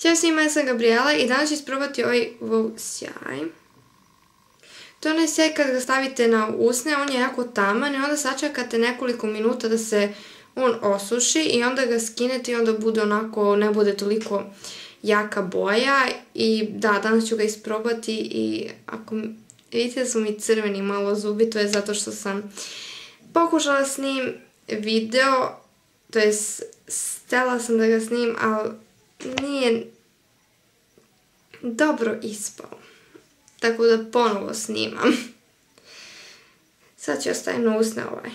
Ćao svima, ja sam Gabriela i danas ću isprobati ovaj wow sjaj. To onaj sjaj kad ga stavite na usne, on je jako taman i onda sačekate nekoliko minuta da se on osuši i onda ga skinete i onda bude onako, ne bude toliko jaka boja i da, danas ću ga isprobati i ako vidite da su mi crveni malo zubi, to je zato što sam pokušala s njim video, to je stela sam da ga snim, ali nije dobro ispao. Tako da ponovo snimam. Sad ću ostaviti na usne ovaj.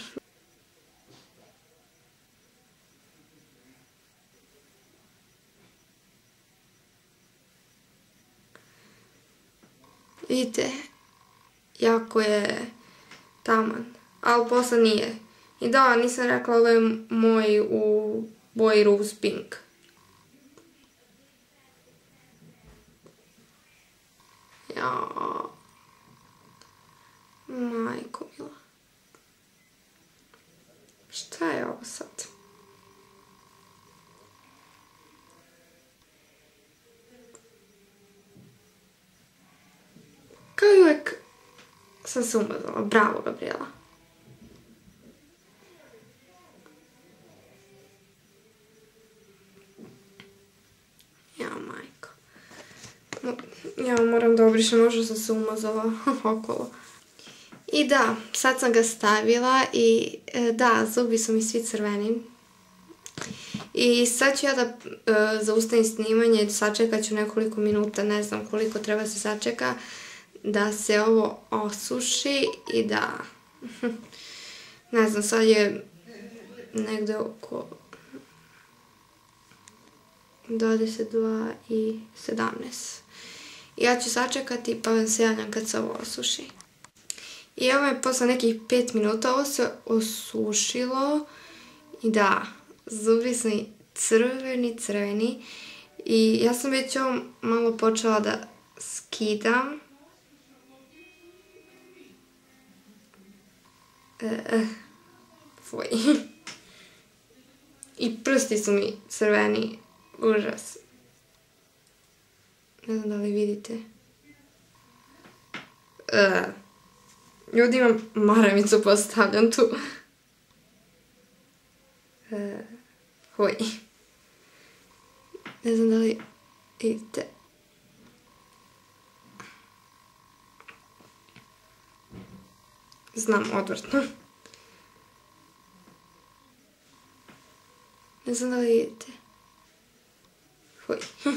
Vidite, jako je taman, ali posle nije. I da, nisam rekla, ovo je moj u boji Rose Pink. Ja. Majko mila. Šta je ovo sad? Kao i uvek sam se umazala. Bravo, Gabriela. Ja, majko. Ja moram da obrišem, možda sam se umazala okolo. I da, sad sam ga stavila i e, da, zubi su mi svi crveni. I sad ću ja da e, zaustavim snimanje, sačekat ću nekoliko minuta, ne znam koliko treba se sačeka da se ovo osuši i da, ne znam, sad je negde oko 22 i 17. Ja ću sačekati pa vam se javljam kad se ovo osuši. I ovo je posle nekih 5 minuta, ovo se osušilo i da, zubi su mi crveni, crveni i ja sam već ovo malo počela da skidam Uh, fuj. I prsti su mi crveni. Užas. Ne znam da li vidite. Uh, ljudi imam maramicu postavljam tu. Uh, fuj. Ne znam da li vidite. Znam, odvrtno. Ne znam da li vidite. Huj.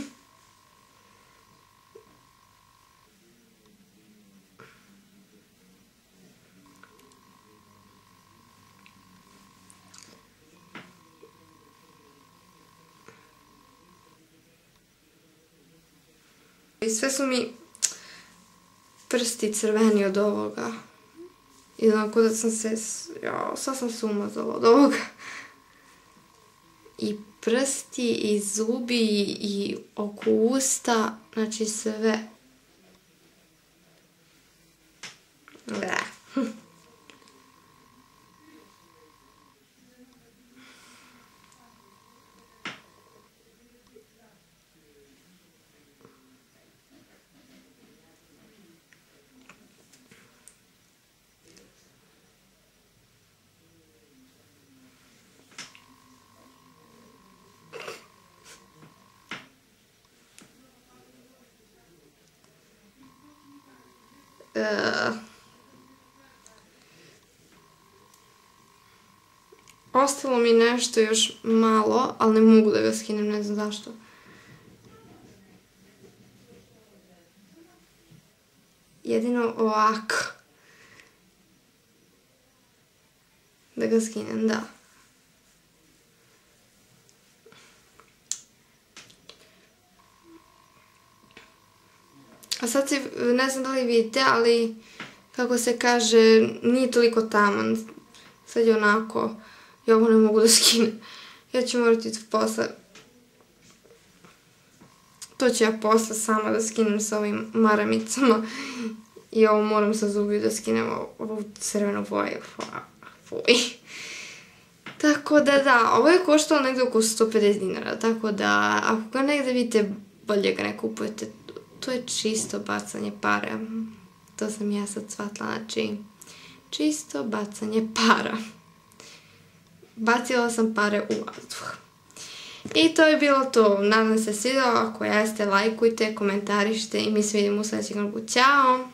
I sve su mi prsti crveni od ovoga. I onako da sam se, ja, sad sam se umazala od ovoga. I prsti, i zubi, i oko usta, znači sve. Uh, ostalo mi nešto još malo, ali ne mogu da ga skinem, ne znam zašto. Jedino ovako. Da ga skinem, da. A sad se, ne znam da li vidite, ali kako se kaže, nije toliko taman. Sad je onako, ja ovo ne mogu da skinem. Ja ću morati to posle. To ću ja posle sama da skinem sa ovim maramicama. I ovo moram sa zubiju da skinem ovu crvenu boju. Fuj. Tako da da, ovo je koštalo negde oko 150 dinara, tako da ako ga negde vidite bolje ga ne kupujete. To je čisto bacanje pare. To sam ja sad shvatila, znači čisto bacanje para. Bacila sam pare u vazduh. I to je bilo to. Nadam se svidjelo. Ako jeste, lajkujte, komentarište i mi se vidimo u sljedećem Ćao!